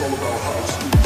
It's all about how you speak.